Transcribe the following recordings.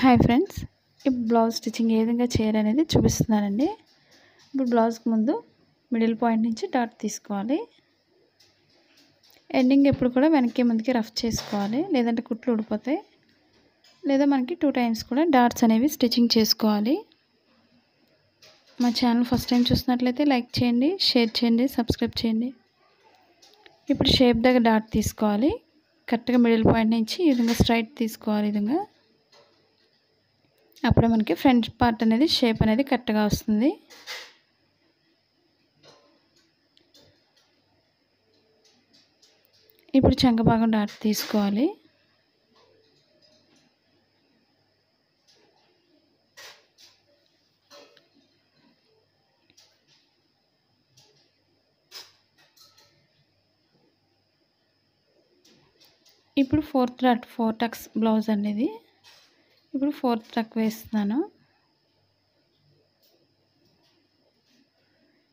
Hi friends. ఇప్పుడు blouse stitching ఏ విధంగా చేయాలనేది చూపిస్తున్నానండి. ఇప్పుడు బ్లౌజ్కి ముందు మిడిల్ పాయింట్ నుంచి డాట్ తీసుకోవాలి. ఎండింగ్ ఎప్పుడు కూడా వెనక్కి ముందుకి రఫ్ చేసుకోవాలి. లేదంటే కుట్లు ఊడిపోతాయి. లేదా మనకి టూ టైమ్స్ కూడా డాట్స్ అనేవి స్టిచ్చింగ్ చేసుకోవాలి. మా ఛానల్ ఫస్ట్ టైం చూసినట్లయితే లైక్ చేయండి షేర్ చేయండి సబ్స్క్రైబ్ చేయండి. ఇప్పుడు షేప్ దగ్గర డాట్ తీసుకోవాలి. కరెక్ట్గా మిడిల్ పాయింట్ నుంచి ఈ విధంగా స్ట్రైట్ తీసుకోవాలి ఈ విధంగా. అప్పుడే మనకి ఫ్రంట్ పార్ట్ అనేది షేప్ అనేది కరెక్ట్గా వస్తుంది. ఇప్పుడు చంకభాగం డాట్ తీసుకోవాలి. ఇప్పుడు fourth dot four tucks blouse అనేది ఇప్పుడు ఫోర్త్ టక్ వేస్తున్నాను.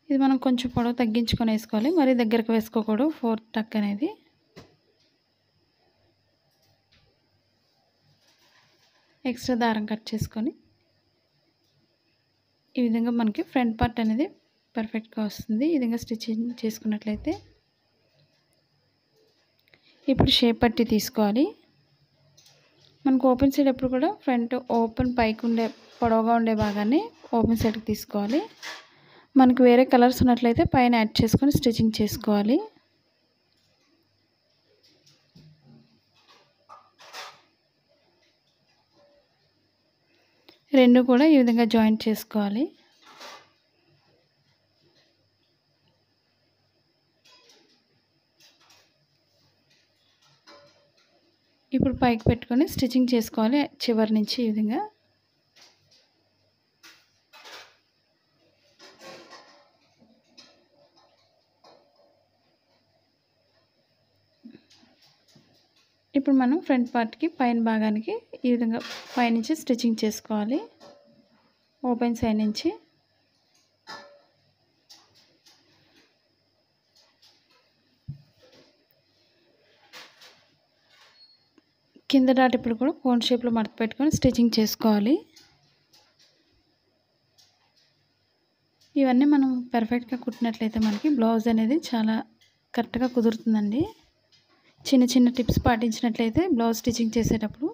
ఇది మనం కొంచెం పొడవు తగ్గించుకొని వేసుకోవాలి. మరీ దగ్గరకు వేసుకోకూడదు ఫోర్త్ టక్ అనేది. ఎక్స్ట్రా దారం కట్ చేసుకొని ఈ విధంగా మనకి ఫ్రంట్ పార్ట్ అనేది పర్ఫెక్ట్గా వస్తుంది. ఈ విధంగా స్టిచ్చింగ్ చేసుకున్నట్లయితే. ఇప్పుడు షేప్ పట్టి తీసుకోవాలి. మనకు ఓపెన్ సైడ్ ఎప్పుడు కూడా ఫ్రంట్ ఓపెన్ పైకి ఉండే పొడవుగా ఉండే భాగాన్ని ఓపెన్ సైడ్కి తీసుకోవాలి. మనకు వేరే కలర్స్ ఉన్నట్లయితే పైన యాడ్ చేసుకొని స్టిచ్చింగ్ చేసుకోవాలి. రెండు కూడా ఈ విధంగా జాయింట్ చేసుకోవాలి. ఇప్పుడు పైకి పెట్టుకొని స్టిచ్చింగ్ చేసుకోవాలి చివరి నుంచి ఈ విధంగా. ఇప్పుడు మనం ఫ్రంట్ పార్ట్కి పైన భాగానికి ఈ విధంగా పైనుంచి స్టిచ్చింగ్ చేసుకోవాలి. ఓపెన్ సైడ్ నుంచి. కింద డాట్ ఇప్పుడు కూడా కోన్ షేప్లో మడత పెట్టుకొని స్టిచ్చింగ్ చేసుకోవాలి. ఇవన్నీ మనం పర్ఫెక్ట్గా కుట్టినట్లయితే మనకి బ్లౌజ్ అనేది చాలా కరెక్ట్గా కుదురుతుందండి. చిన్న చిన్న టిప్స్ పాటించినట్లయితే బ్లౌజ్ స్టిచ్చింగ్ చేసేటప్పుడు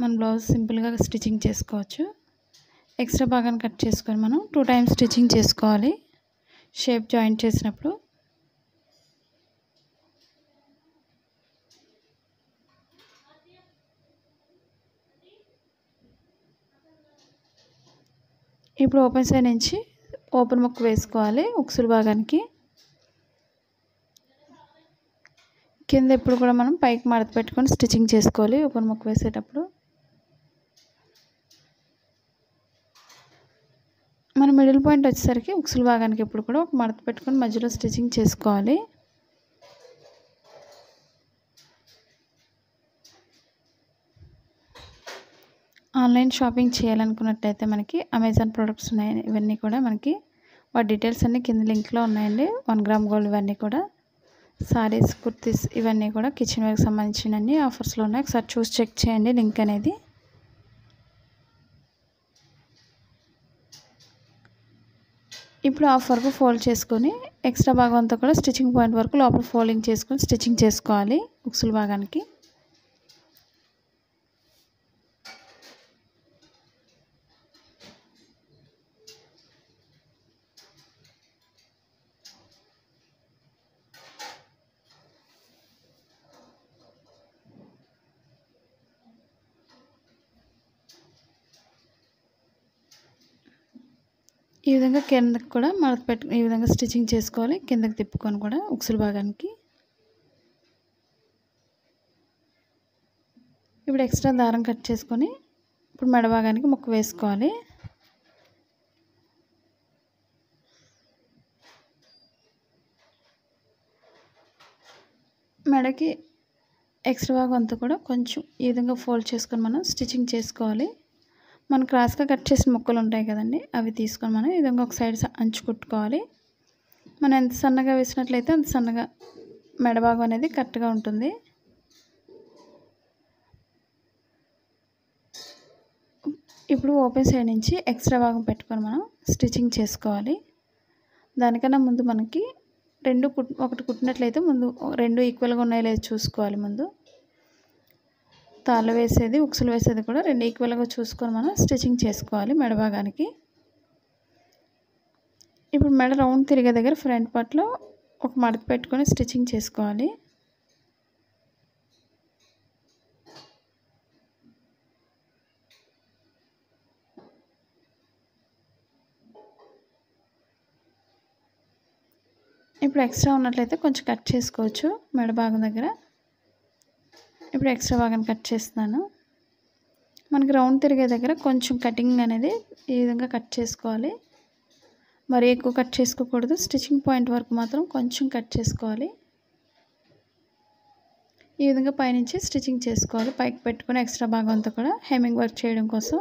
మన బ్లౌజ్ సింపుల్గా స్టిచ్చింగ్ చేసుకోవచ్చు. ఎక్స్ట్రా భాగాన్ని కట్ చేసుకొని మనం టూ టైమ్స్ స్టిచ్చింగ్ చేసుకోవాలి. షేప్ జాయింట్ చేసినప్పుడు ఇప్పుడు ఓపెన్ సైడ్ నుంచి ఓపెన్ ముక్క వేసుకోవాలి ఉక్సులు భాగానికి. కింద ఎప్పుడు కూడా మనం పైకి మడత పెట్టుకొని స్టిచ్చింగ్ చేసుకోవాలి ఓపెన్ ముక్క వేసేటప్పుడు. మన మిడిల్ పాయింట్ వచ్చేసరికి ఉక్సులు భాగానికి ఎప్పుడు కూడా ఒక మడత పెట్టుకొని మధ్యలో స్టిచ్చింగ్ చేసుకోవాలి. ఆన్లైన్ షాపింగ్ చేయాలనుకున్నట్టయితే మనకి అమెజాన్ ప్రొడక్ట్స్ ఉన్నాయి. ఇవన్నీ కూడా మనకి వాటి డీటెయిల్స్ అన్నీ కింద లింక్లో ఉన్నాయండి. వన్ గ్రామ్ గోల్డ్ ఇవన్నీ కూడా. సారీస్ కుర్తీస్ ఇవన్నీ కూడా కిచెన్ వేర్కి అన్ని ఆఫర్స్లో ఉన్నాయి. ఒకసారి చూసి చెక్ చేయండి లింక్ అనేది. ఇప్పుడు హాఫ్ వరకు ఫోల్డ్ చేసుకొని ఎక్స్ట్రా భాగం అంతా కూడా స్టిచ్చింగ్ పాయింట్ వరకు లోపల ఫోల్డింగ్ చేసుకొని స్టిచ్చింగ్ చేసుకోవాలి ఉక్సుల భాగానికి. ఈ విధంగా కిందకి కూడా మడత పెట్టు ఈ విధంగా స్టిచ్చింగ్ చేసుకోవాలి. కిందకి తిప్పుకొని కూడా ఉక్సుల భాగానికి. ఇప్పుడు ఎక్స్ట్రా దారం కట్ చేసుకొని ఇప్పుడు మెడ భాగానికి ముక్క వేసుకోవాలి. మెడకి ఎక్స్ట్రా భాగం అంతా కూడా కొంచెం ఈ విధంగా ఫోల్డ్ చేసుకొని మనం స్టిచ్చింగ్ చేసుకోవాలి. మనం క్రాస్గా కట్ చేసిన ముక్కలు ఉంటాయి కదండి అవి తీసుకొని మనం ఈ విధంగా ఒక సైడ్ అంచు కుట్టుకోవాలి. మనం ఎంత సన్నగా వేసినట్లయితే అంత సన్నగా మెడభాగం అనేది కరెక్ట్గా ఉంటుంది. ఇప్పుడు ఓపెన్ సైడ్ నుంచి ఎక్స్ట్రా భాగం పెట్టుకొని మనం స్టిచ్చింగ్ చేసుకోవాలి. దానికన్నా ముందు మనకి రెండు కుట్ ఒకటి కుట్టినట్లయితే ముందు రెండు ఈక్వల్గా ఉన్నాయో లేదో చూసుకోవాలి ముందు. తాళ్ళు వేసేది ఉక్సులు వేసేది కూడా రెండు ఈక్వల్గా చూసుకొని మనం స్టిచ్చింగ్ చేసుకోవాలి మెడ భాగానికి ఇప్పుడు మెడ రౌండ్ తిరిగే దగ్గర ఫ్రంట్ పార్ట్లో ఒక మడత పెట్టుకొని స్టిచ్చింగ్ చేసుకోవాలి. ఇప్పుడు ఎక్స్ట్రా ఉన్నట్లయితే కొంచెం కట్ చేసుకోవచ్చు మెడ భాగం దగ్గర. ఇప్పుడు ఎక్స్ట్రా భాగాన్ని కట్ చేస్తున్నాను. మనకి రౌండ్ తిరిగే దగ్గర కొంచెం కటింగ్ అనేది ఈ విధంగా కట్ చేసుకోవాలి. మరి ఎక్కువ కట్ చేసుకోకూడదు. స్టిచ్చింగ్ పాయింట్ వరకు మాత్రం కొంచెం కట్ చేసుకోవాలి. ఈ విధంగా పైనుంచి స్టిచ్చింగ్ చేసుకోవాలి. పైకి పెట్టుకుని ఎక్స్ట్రా భాగం అంతా కూడా హెమ్మింగ్ వర్క్ చేయడం కోసం.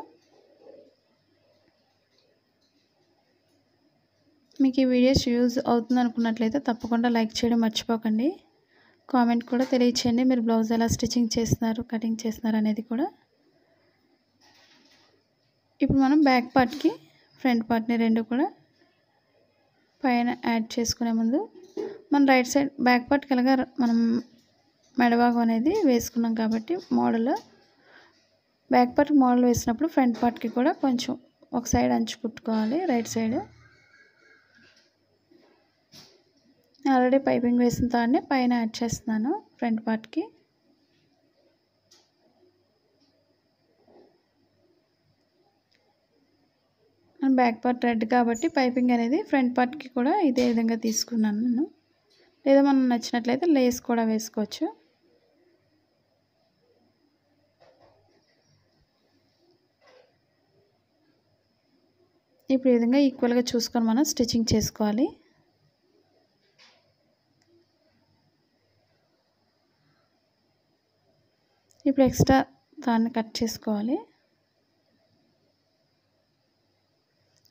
మీకు ఈ వీడియోస్ యూజ్ అవుతుంది అనుకున్నట్లయితే తప్పకుండా లైక్ చేయడం మర్చిపోకండి. కామెంట్ కూడా తెలియచేయండి. మీరు బ్లౌజ్ ఎలా స్టిచ్చింగ్ చేస్తున్నారు కటింగ్ చేస్తున్నారు అనేది కూడా. ఇప్పుడు మనం బ్యాక్ పార్ట్కి ఫ్రంట్ పార్ట్ని రెండు కూడా పైన యాడ్ చేసుకునే ముందు మన రైట్ సైడ్ బ్యాక్ పార్ట్ కలగా మనం మెడభాగం అనేది వేసుకున్నాం కాబట్టి మోడల్. బ్యాక్ పార్ట్ మోడల్ వేసినప్పుడు ఫ్రంట్ పార్ట్కి కూడా కొంచెం ఒక సైడ్ అంచు కుట్టుకోవాలి రైట్ సైడ్. ఆల్రెడీ పైపింగ్ వేసిన తాడిని పైన యాడ్ చేస్తున్నాను ఫ్రంట్ పార్ట్కి. బ్యాక్ పార్ట్ రెడ్ కాబట్టి పైపింగ్ అనేది ఫ్రంట్ పార్ట్కి కూడా ఇదే విధంగా తీసుకున్నాను నేను. లేదా మనం నచ్చినట్లయితే లేస్ కూడా వేసుకోవచ్చు. ఇప్పుడు ఈ విధంగా ఈక్వల్గా చూసుకొని మనం స్టిచ్చింగ్ చేసుకోవాలి. ఇప్పుడు ఎక్స్ట్రా దాన్ని కట్ చేసుకోవాలి.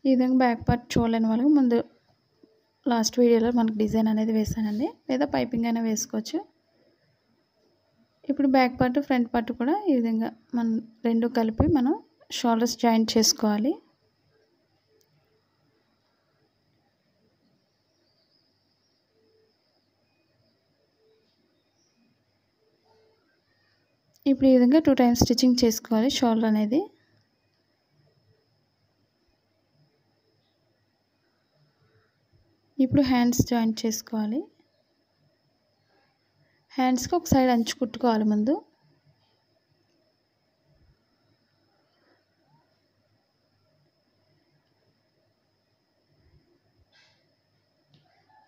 ఈ విధంగా బ్యాక్ పార్ట్ చూడలేని వాళ్ళకి ముందు లాస్ట్ వీడియోలో మనకు డిజైన్ అనేది వేసానండి లేదా పైపింగ్ అయినా వేసుకోవచ్చు. ఇప్పుడు బ్యాక్ పార్ట్ ఫ్రంట్ పార్ట్ కూడా ఈ విధంగా మనం రెండు కలిపి మనం షోల్డర్స్ జాయింట్ చేసుకోవాలి. ఇప్పుడు ఈ విధంగా టూ టైమ్స్ స్టిచ్చింగ్ చేసుకోవాలి షాల్ అనేది. ఇప్పుడు హ్యాండ్స్ జాయింట్ చేసుకోవాలి. హ్యాండ్స్కి ఒక సైడ్ అంచు కుట్టుకోవాలి ముందు.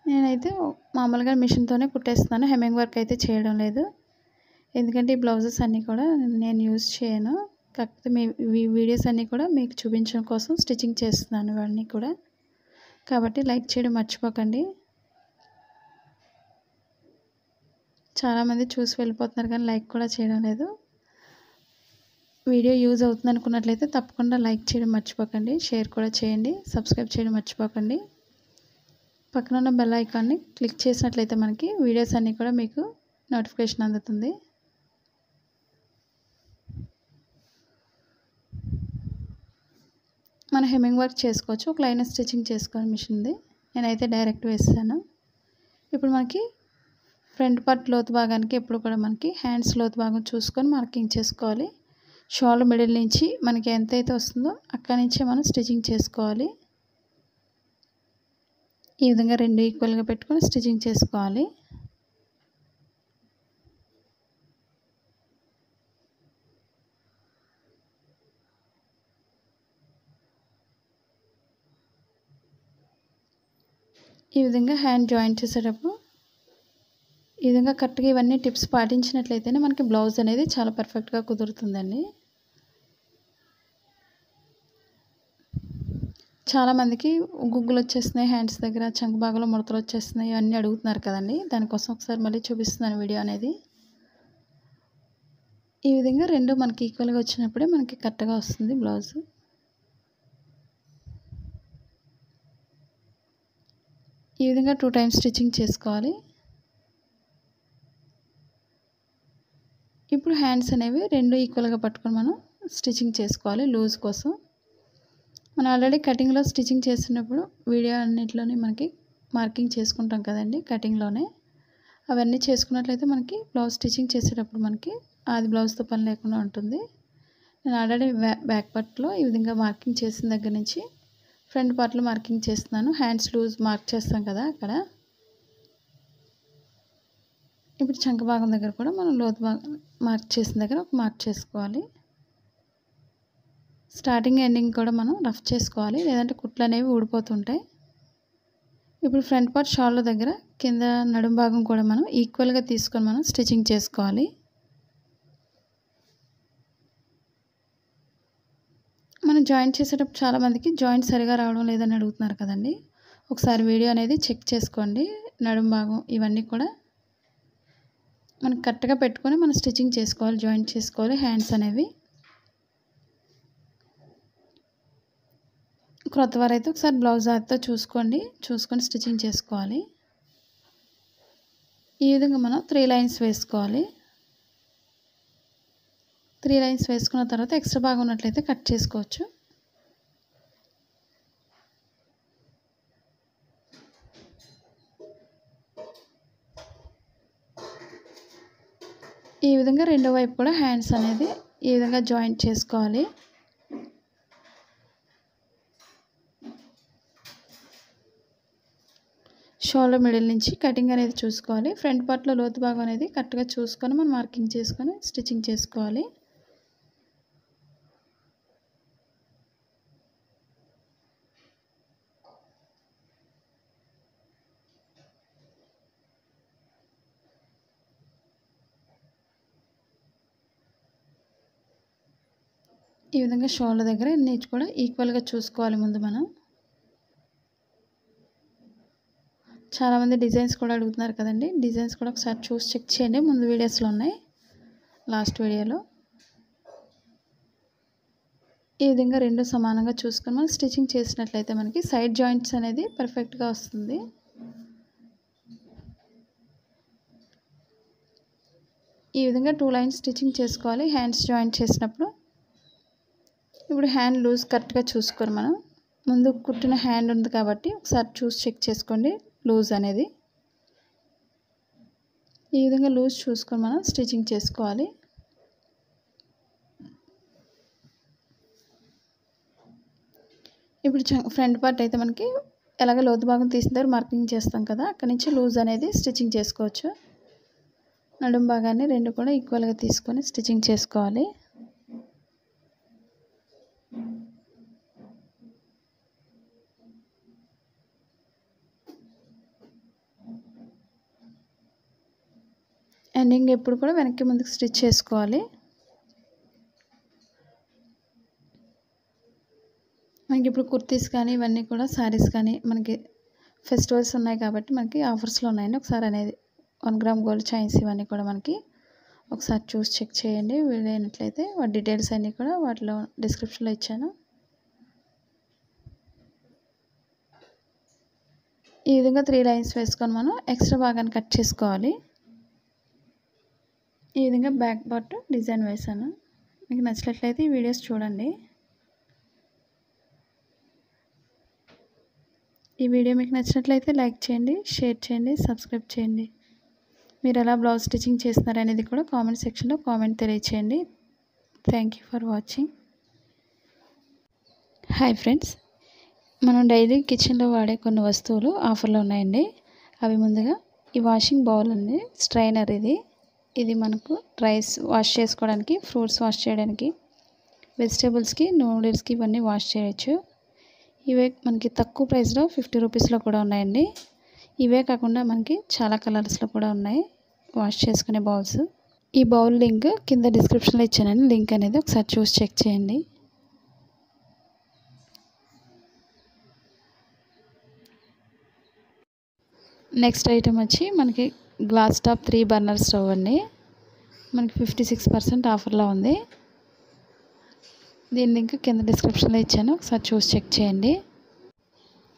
నేనైతే మామూలుగా మిషన్తోనే కుట్టేస్తున్నాను హెమ్మింగ్ వర్క్ అయితే చేయడం లేదు. ఎందుకంటే ఈ బ్లౌజెస్ అన్నీ కూడా నేను యూజ్ చేయను. కాకపోతే మీ వీడియోస్ అన్నీ కూడా మీకు చూపించడం కోసం స్టిచ్చింగ్ చేస్తున్నాను ఇవన్నీ కూడా. కాబట్టి లైక్ చేయడం మర్చిపోకండి. చాలామంది చూసి వెళ్ళిపోతున్నారు కానీ లైక్ కూడా చేయడం లేదు. వీడియో యూజ్ అవుతుంది అనుకున్నట్లయితే తప్పకుండా లైక్ చేయడం మర్చిపోకండి. షేర్ కూడా చేయండి. సబ్స్క్రైబ్ చేయడం మర్చిపోకండి. పక్కన ఉన్న బెల్ ఐకాన్ని క్లిక్ చేసినట్లయితే మనకి వీడియోస్ అన్నీ కూడా మీకు నోటిఫికేషన్ అందుతుంది. మన హెమ్మింగ్ వర్క్ చేసుకోవచ్చు. ఒక లైన్ స్టిచ్చింగ్ చేసుకొని మిషన్ది. నేనైతే డైరెక్ట్ వేసాను ఇప్పుడు మనకి ఫ్రంట్ పార్ట్ లోతు భాగానికి ఎప్పుడు కూడా మనకి హ్యాండ్స్ లోతు భాగం చూసుకొని మార్కింగ్ చేసుకోవాలి. షాల్ మిడిల్ నుంచి మనకి ఎంతైతే వస్తుందో అక్కడి నుంచే మనం స్టిచ్చింగ్ చేసుకోవాలి. ఈ విధంగా రెండు ఈక్వల్గా పెట్టుకొని స్టిచ్చింగ్ చేసుకోవాలి. ఈ విధంగా హ్యాండ్ జాయిన్ చేసేటప్పుడు ఈ విధంగా కరెక్ట్గా ఇవన్నీ టిప్స్ పాటించినట్లయితేనే మనకి బ్లౌజ్ అనేది చాలా పర్ఫెక్ట్గా కుదురుతుందండి. చాలామందికి గుగ్గులు వచ్చేస్తున్నాయి హ్యాండ్స్ దగ్గర చంక భాగంలో ముడతలు వచ్చేస్తున్నాయి ఇవన్నీ అడుగుతున్నారు కదండి. దానికోసం ఒకసారి మళ్ళీ చూపిస్తున్నాను వీడియో అనేది. ఈ విధంగా రెండు మనకి ఈక్వల్గా వచ్చినప్పుడే మనకి కరెక్ట్గా వస్తుంది బ్లౌజ్. ఈ విధంగా టూ టైమ్స్ స్టిచ్చింగ్ చేసుకోవాలి. ఇప్పుడు హ్యాండ్స్ అనేవి రెండు ఈక్వల్గా పట్టుకొని మనం స్టిచ్చింగ్ చేసుకోవాలి లూజ్ కోసం. మనం ఆల్రెడీ కటింగ్లో స్టిచ్చింగ్ చేస్తున్నప్పుడు వీడియో అన్నింటిలోనే మనకి మార్కింగ్ చేసుకుంటాం కదండి కటింగ్లోనే అవన్నీ చేసుకున్నట్లయితే మనకి బ్లౌజ్ స్టిచ్చింగ్ చేసేటప్పుడు మనకి అది బ్లౌజ్తో పని లేకుండా ఉంటుంది. నేను ఆల్రెడీ బ్యాక్ పార్ట్లో ఈ విధంగా మార్కింగ్ చేసిన దగ్గర నుంచి ఫ్రంట్ పార్ట్లో మార్కింగ్ చేస్తున్నాను. హ్యాండ్స్ లూజ్ మార్క్ చేస్తాం కదా అక్కడ. ఇప్పుడు చంక భాగం దగ్గర కూడా మనం లోతు భాగం మార్క్ చేసిన దగ్గర ఒక మార్క్ చేసుకోవాలి. స్టార్టింగ్ ఎండింగ్ కూడా మనం రఫ్ చేసుకోవాలి. లేదంటే కుట్లు అనేవి ఊడిపోతుంటాయి. ఇప్పుడు ఫ్రంట్ పార్ట్ షాల్లో దగ్గర కింద నడుం భాగం కూడా మనం ఈక్వల్గా తీసుకొని మనం స్టిచ్చింగ్ చేసుకోవాలి. మనం జాయింట్ చేసేటప్పుడు చాలామందికి జాయింట్ సరిగా రావడం లేదని అడుగుతున్నారు కదండి. ఒకసారి వీడియో అనేది చెక్ చేసుకోండి. నడుం భాగం ఇవన్నీ కూడా మనం కరెక్ట్గా పెట్టుకొని మనం స్టిచ్చింగ్ చేసుకోవాలి జాయింట్ చేసుకోవాలి హ్యాండ్స్ అనేవి. క్రొత్త వారైతే ఒకసారి బ్లౌజ్ ఆరితో చూసుకోండి. చూసుకొని స్టిచ్చింగ్ చేసుకోవాలి. ఈ విధంగా మనం త్రీ లైన్స్ వేసుకోవాలి. త్రీ లైన్స్ వేసుకున్న తర్వాత ఎక్స్ట్రా బాగా ఉన్నట్లయితే కట్ చేసుకోవచ్చు. ఈ విధంగా రెండో వైపు కూడా హ్యాండ్స్ అనేది ఈ విధంగా జాయింట్ చేసుకోవాలి. షోల్డర్ మిడిల్ నుంచి కటింగ్ అనేది చూసుకోవాలి. ఫ్రంట్ పార్ట్లో లోతు భాగం అనేది కరెక్ట్గా చూసుకొని మనం మార్కింగ్ చేసుకొని స్టిచ్చింగ్ చేసుకోవాలి. ఈ విధంగా షోల్డర్ దగ్గర ఇన్ని కూడా ఈక్వల్గా చూసుకోవాలి ముందు మనం. చాలామంది డిజైన్స్ కూడా అడుగుతున్నారు కదండి. డిజైన్స్ కూడా ఒకసారి చూసి చెక్ చేయండి. ముందు వీడియోస్లో ఉన్నాయి. లాస్ట్ వీడియోలో. ఈ విధంగా రెండు సమానంగా చూసుకొని మనం స్టిచ్చింగ్ చేసినట్లయితే మనకి సైడ్ జాయింట్స్ అనేది పర్ఫెక్ట్గా వస్తుంది. ఈ విధంగా టూ లైన్స్ స్టిచ్చింగ్ చేసుకోవాలి. హ్యాండ్స్ జాయింట్ చేసినప్పుడు ఇప్పుడు హ్యాండ్ లూజ్ కరెక్ట్గా చూసుకోరు మనం. ముందు కుట్టిన హ్యాండ్ ఉంది కాబట్టి ఒకసారి చూసి చెక్ చేసుకోండి లూజ్ అనేది. ఈ విధంగా లూజ్ చూసుకొని మనం స్టిచ్చింగ్ చేసుకోవాలి. ఇప్పుడు ఫ్రంట్ పార్ట్ అయితే మనకి ఎలాగ లోతు భాగం తీసిన దగ్గర మార్కింగ్ చేస్తాం కదా అక్కడి నుంచి లూజ్ అనేది స్టిచ్చింగ్ చేసుకోవచ్చు. నడుం భాగాన్ని రెండు కూడా ఈక్వల్గా తీసుకొని స్టిచ్చింగ్ చేసుకోవాలి. ఎండింగ్ ఎప్పుడు కూడా వెనక్కి ముందుకు స్టిచ్ చేసుకోవాలి. మనకి ఇప్పుడు కుర్తీస్ కానీ ఇవన్నీ కూడా శారీస్ కానీ మనకి ఫెస్టివల్స్ ఉన్నాయి కాబట్టి మనకి ఆఫర్స్లో ఉన్నాయండి. ఒకసారి అనేది వన్ గ్రామ్ గోల్డ్ చైన్స్ ఇవన్నీ కూడా మనకి ఒకసారి చూసి చెక్ చేయండి. వీలైనట్లయితే వాటి డీటెయిల్స్ అన్నీ కూడా వాటిలో డిస్క్రిప్షన్లో ఇచ్చాను. ఈ విధంగా త్రీ లైన్స్ వేసుకొని మనం ఎక్స్ట్రా భాగాన్ని కట్ చేసుకోవాలి. ఈ విధంగా బ్యాక్ పార్ట్ డిజైన్ వేసాను మీకు నచ్చినట్లయితే ఈ వీడియోస్ చూడండి. ఈ వీడియో మీకు నచ్చినట్లయితే లైక్ చేయండి షేర్ చేయండి సబ్స్క్రైబ్ చేయండి. మీరు ఎలా బ్లౌజ్ స్టిచ్చింగ్ చేస్తున్నారు అనేది కూడా కామెంట్ సెక్షన్లో కామెంట్ తెలియచేయండి. Thank you for watching hi friends మనం డైలీ కిచెన్లో వాడే కొన్ని వస్తువులు ఆఫర్లో ఉన్నాయండి. అవి ముందుగా ఈ వాషింగ్ బౌల్ అండి స్ట్రైనర్ ఇది. ఇది మనకు రైస్ వాష్ చేసుకోవడానికి ఫ్రూట్స్ వాష్ చేయడానికి వెజిటేబుల్స్కి నూడిల్స్కి ఇవన్నీ వాష్ చేయొచ్చు. ఇవే మనకి తక్కువ ప్రైస్లో ఫిఫ్టీ రూపీస్లో కూడా ఉన్నాయండి. ఇవే కాకుండా మనకి చాలా కలర్స్లో కూడా ఉన్నాయి వాష్ చేసుకునే బౌల్స్. ఈ బౌల్ లింక్ కింద డిస్క్రిప్షన్లో ఇచ్చానండి. లింక్ అనేది ఒకసారి చూసి చెక్ చేయండి. నెక్స్ట్ ఐటెం వచ్చి మనకి glass top three burner stove అండి. మనకి ఫిఫ్టీ సిక్స్ పర్సెంట్ ఆఫర్లో ఉంది. దీని లింక్ కింద డిస్క్రిప్షన్లో ఇచ్చాను. ఒకసారి చూసి చెక్ చేయండి.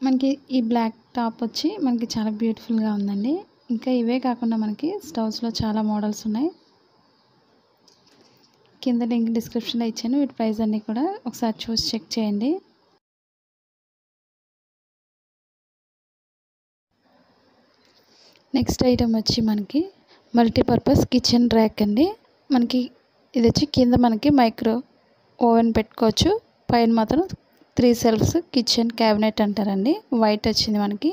మనకి ఈ బ్లాక్ టాప్ వచ్చి మనకి చాలా బ్యూటిఫుల్గా ఉందండి. ఇంకా ఇవే కాకుండా మనకి స్టవ్స్లో చాలా మోడల్స్ ఉన్నాయి. కింద లింక్ డిస్క్రిప్షన్లో ఇచ్చాను. వీటి ప్రైస్ అన్నీ కూడా ఒకసారి చూసి చెక్ చేయండి. నెక్స్ట్ ఐటమ్ వచ్చి మనకి మల్టీపర్పస్ కిచెన్ ర్యాక్ అండి. మనకి ఇది వచ్చి కింద మనకి మైక్రో ఓవెన్ పెట్టుకోవచ్చు. పైన మాత్రం త్రీ సెల్ఫ్స్ కిచెన్ క్యాబినెట్ అంటారండి. వైట్ వచ్చింది మనకి.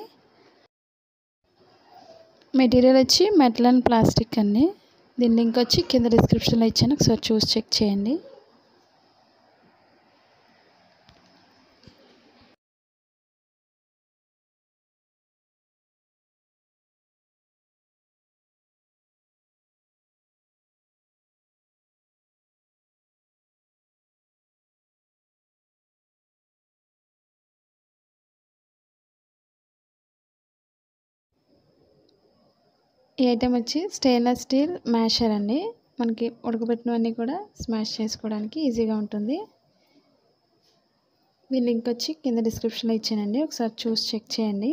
మెటీరియల్ వచ్చి మెటల్ అండ్ ప్లాస్టిక్ అండి. దీని లింక్ వచ్చి కింద డిస్క్రిప్షన్లో ఇచ్చాను. ఒకసారి చూసి చెక్ చేయండి. ఈ ఐటెం వచ్చి స్టెయిన్లెస్ స్టీల్ మ్యాషర్ అండి. మనకి ఉడకబెట్టినవన్నీ కూడా స్మాష్ చేసుకోవడానికి ఈజీగా ఉంటుంది. మీ లింక్ వచ్చి కింద డిస్క్రిప్షన్లో ఇచ్చానండి. ఒకసారి చూసి చెక్ చేయండి.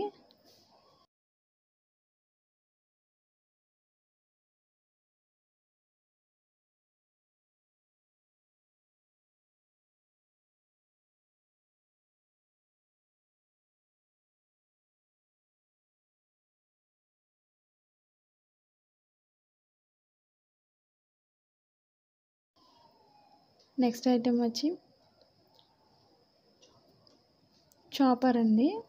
నెక్స్ట్ ఐటెం వచ్చి చాపర్ అండి.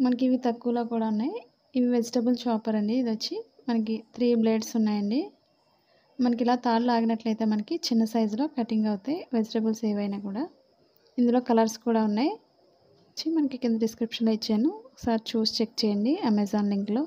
మనకి ఇవి తక్కువలో కూడా ఉన్నాయి. ఇవి వెజిటబుల్ చాపర్ అండి. ఇది వచ్చి మనకి త్రీ బ్లేడ్స్ ఉన్నాయండి. మనకి ఇలా తాళ్ళు లాగినట్లయితే మనకి చిన్న సైజులో కటింగ్ అవుతాయి. వెజిటబుల్స్ ఏవైనా కూడా. ఇందులో కలర్స్ కూడా ఉన్నాయి. వచ్చి మనకి కింద డిస్క్రిప్షన్లో ఇచ్చాను. ఒకసారి చూసి చెక్ చేయండి అమెజాన్ లింక్లో